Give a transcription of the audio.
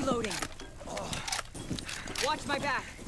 Reloading. Watch my back.